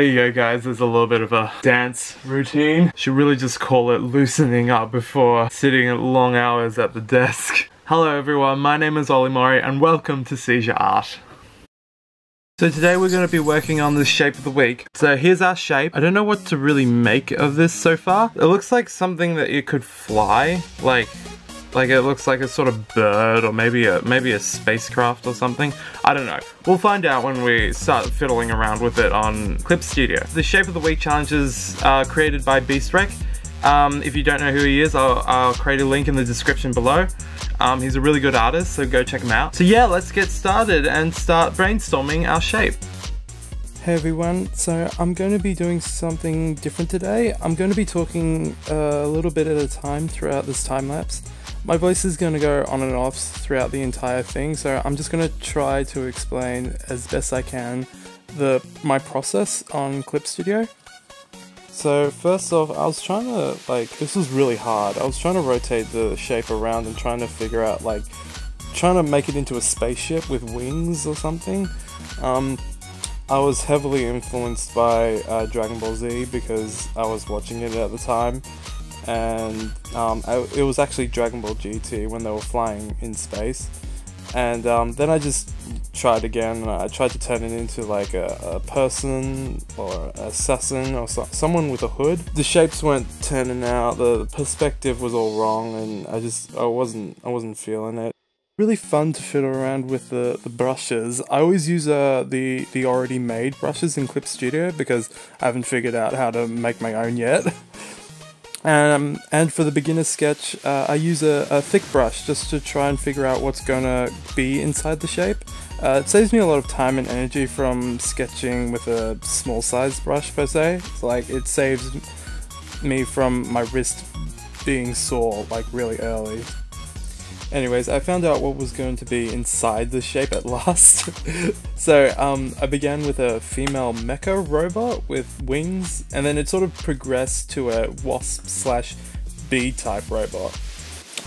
you go guys, there's a little bit of a dance routine. Should really just call it loosening up before sitting at long hours at the desk. Hello everyone, my name is Ollie Mori and welcome to Seizure Art. So today we're going to be working on the shape of the week. So here's our shape. I don't know what to really make of this so far. It looks like something that it could fly, like like it looks like a sort of bird or maybe a maybe a spacecraft or something. I don't know. We'll find out when we start fiddling around with it on Clip Studio. The Shape of the Week challenges are created by BeastWreck. Um, if you don't know who he is, I'll, I'll, create a link in the description below. Um, he's a really good artist, so go check him out. So yeah, let's get started and start brainstorming our shape. Hey everyone, so I'm going to be doing something different today. I'm going to be talking uh, a little bit at a time throughout this time lapse. My voice is going to go on and off throughout the entire thing, so I'm just going to try to explain as best I can the my process on Clip Studio. So first off, I was trying to, like, this was really hard. I was trying to rotate the shape around and trying to figure out, like, trying to make it into a spaceship with wings or something. Um, I was heavily influenced by uh, Dragon Ball Z because I was watching it at the time and um, I, it was actually Dragon Ball GT when they were flying in space. And um, then I just tried again. I tried to turn it into like a, a person or assassin or so, someone with a hood. The shapes weren't turning out. The perspective was all wrong, and I just I wasn't I wasn't feeling it. Really fun to fiddle around with the, the brushes. I always use uh, the the already made brushes in Clip Studio because I haven't figured out how to make my own yet. Um, and for the beginner sketch, uh, I use a, a, thick brush just to try and figure out what's gonna be inside the shape. Uh, it saves me a lot of time and energy from sketching with a small size brush per se. Like it saves me from my wrist being sore like really early. Anyways, I found out what was going to be inside the shape at last. so um, I began with a female mecha robot with wings, and then it sort of progressed to a wasp slash bee type robot.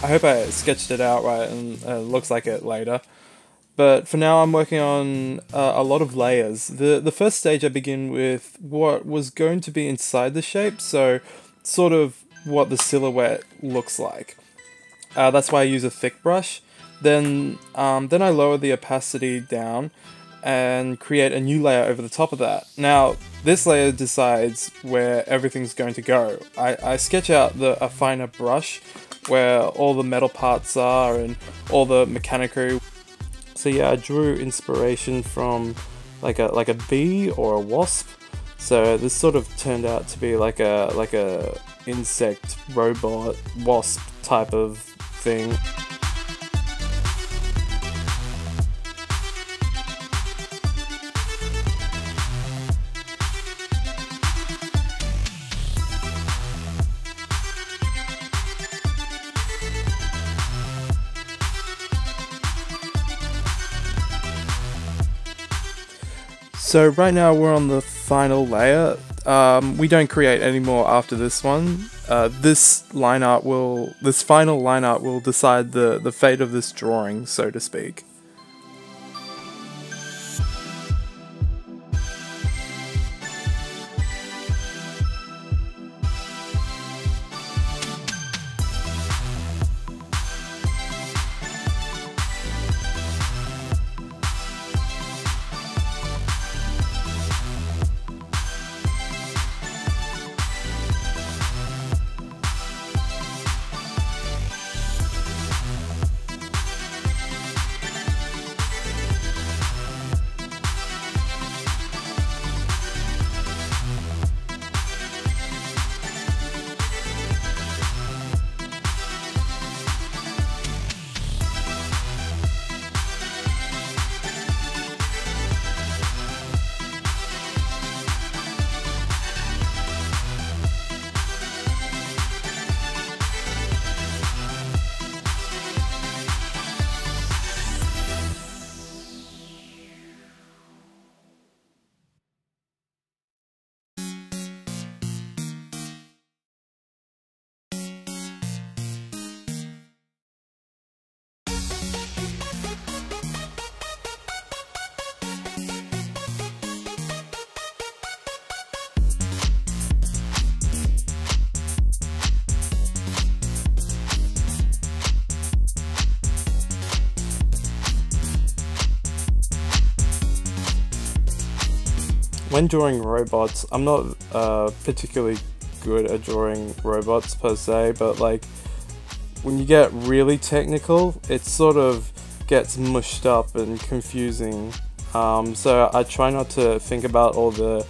I hope I sketched it out right and uh, looks like it later. But for now, I'm working on uh, a lot of layers. The the first stage I begin with what was going to be inside the shape, so sort of what the silhouette looks like. Uh, that's why I use a thick brush. Then, um, then I lower the opacity down and create a new layer over the top of that. Now, this layer decides where everything's going to go. I, I sketch out the, a finer brush where all the metal parts are and all the mechanicry. So yeah, I drew inspiration from like a like a bee or a wasp. So this sort of turned out to be like a like a insect robot wasp type of thing. So right now we're on the final layer. Um, we don't create any more after this one. Uh, this line art will, this final line art will decide the, the fate of this drawing, so to speak. When drawing robots, I'm not uh, particularly good at drawing robots per se, but like when you get really technical, it sort of gets mushed up and confusing. Um, so I try not to think about all the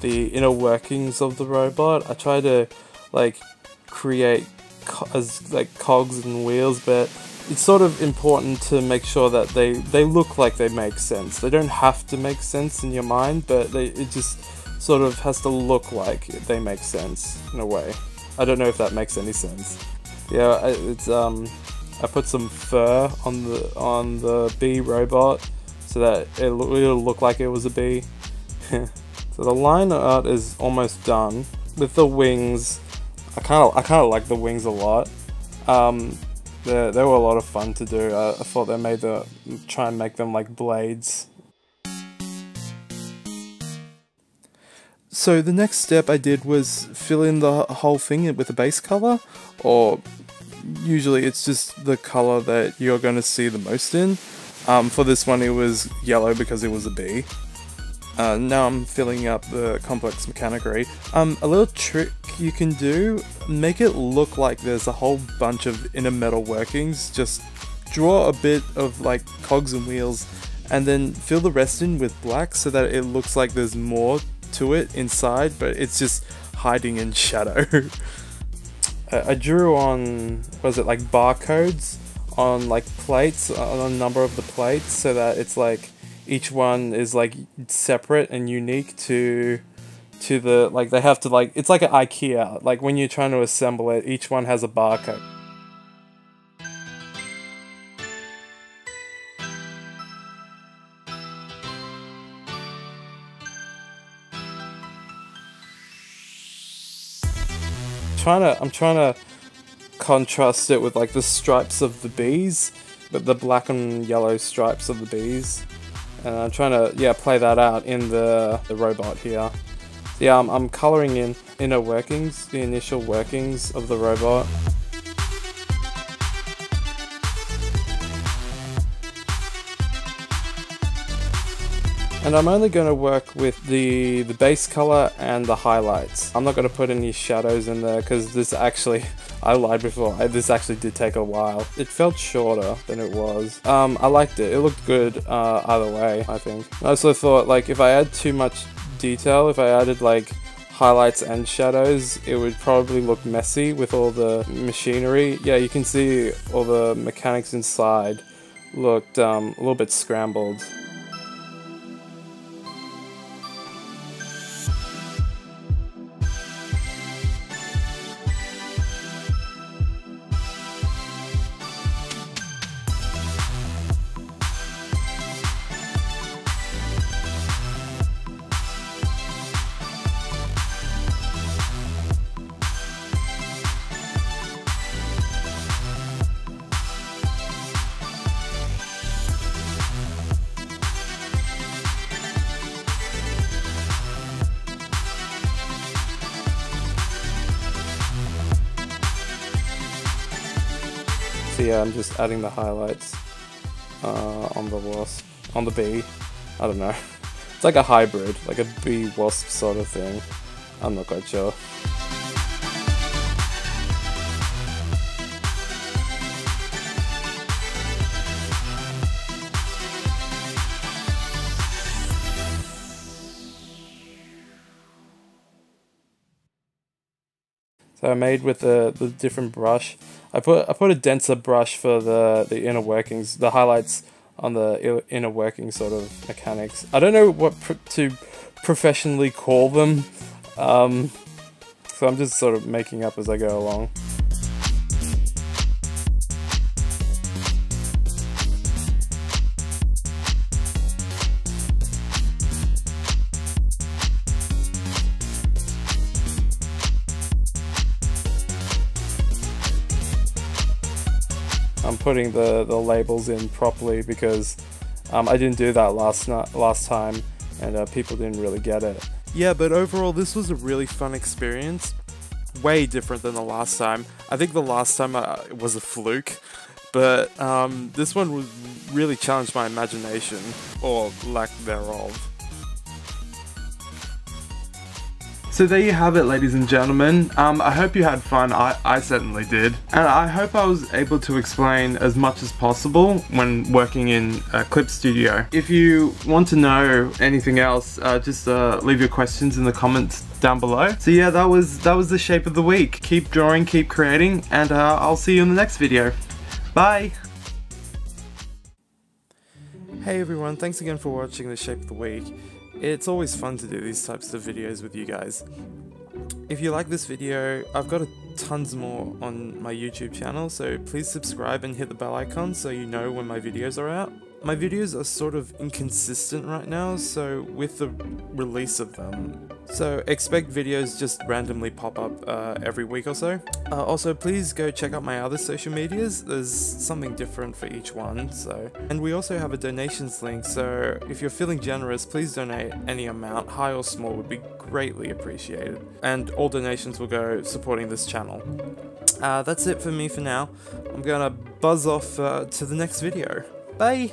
the inner workings of the robot. I try to like create co- as like cogs and wheels, but it's sort of important to make sure that they they look like they make sense. They don't have to make sense in your mind, but they it just sort of has to look like they make sense in a way. I don't know if that makes any sense. Yeah, it's um I put some fur on the on the bee robot so that it will look like it was a bee. so the line art is almost done. With the wings, I kind of I kind of like the wings a lot. Um, they, they were a lot of fun to do. I, I thought they made the try and make them like blades. So the next step I did was fill in the whole thing with a base color, or usually it's just the color that you're going to see the most in. Um, for this one it was yellow because it was a bee. Uh, now I'm filling up the complex mechanicry. Um, a little trick you can do, make it look like there's a whole bunch of inner metal workings, just draw a bit of like cogs and wheels and then fill the rest in with black so that it looks like there's more to it inside, but it's just hiding in shadow. I drew on, was it like barcodes on like plates, on a number of the plates, so that it's like each one is like separate and unique to to the like they have to like it's like an IKEA. Like when you're trying to assemble it each one has a barcode trying to I'm trying to contrast it with like the stripes of the bees but the black and yellow stripes of the bees. And I'm trying to, yeah, play that out in the, the robot here. Yeah, I'm, I'm colouring in inner workings, the initial workings of the robot. And I'm only going to work with the, the base color and the highlights. I'm not going to put any shadows in there because this actually, I lied before, I, this actually did take a while. It felt shorter than it was. Um, I liked it, it looked good uh, either way, I think. I also thought like if I add too much detail, if I added like highlights and shadows, it would probably look messy with all the machinery. Yeah, you can see all the mechanics inside looked um, a little bit scrambled. Yeah, I'm just adding the highlights uh, on the wasp, on the bee. I don't know. It's like a hybrid, like a bee wasp sort of thing. I'm not quite sure. So I made with the, the different brush. I put I put a denser brush for the, the inner workings, the highlights on the inner working sort of mechanics. I don't know what pr to professionally call them, um, so I'm just sort of making up as I go along. Putting the, the labels in properly because um, I didn't do that last night, last time and uh, people didn't really get it. Yeah, but overall this was a really fun experience. Way different than the last time. I think the last time uh, was a fluke, but um, this one was really challenged my imagination, or lack thereof. So there you have it ladies and gentlemen. Um, I hope you had fun, I, I certainly did. And I hope I was able to explain as much as possible when working in a clip studio. If you want to know anything else, uh, just uh, leave your questions in the comments down below. So yeah, that was that was the shape of the week. Keep drawing, keep creating, and uh, I'll see you in the next video. Bye! Hey everyone, thanks again for watching the Shape of the Week. It's always fun to do these types of videos with you guys. If you like this video, I've got tons more on my YouTube channel, so please subscribe and hit the bell icon so you know when my videos are out. My videos are sort of inconsistent right now, so with the release of them, so expect videos just randomly pop up uh, every week or so. Uh, also, please go check out my other social medias, there's something different for each one, so. And we also have a donations link, so if you're feeling generous, please donate any amount, high or small would be greatly appreciated. And all donations will go supporting this channel. Uh, that's it for me for now. I'm gonna buzz off uh, to the next video. Bye!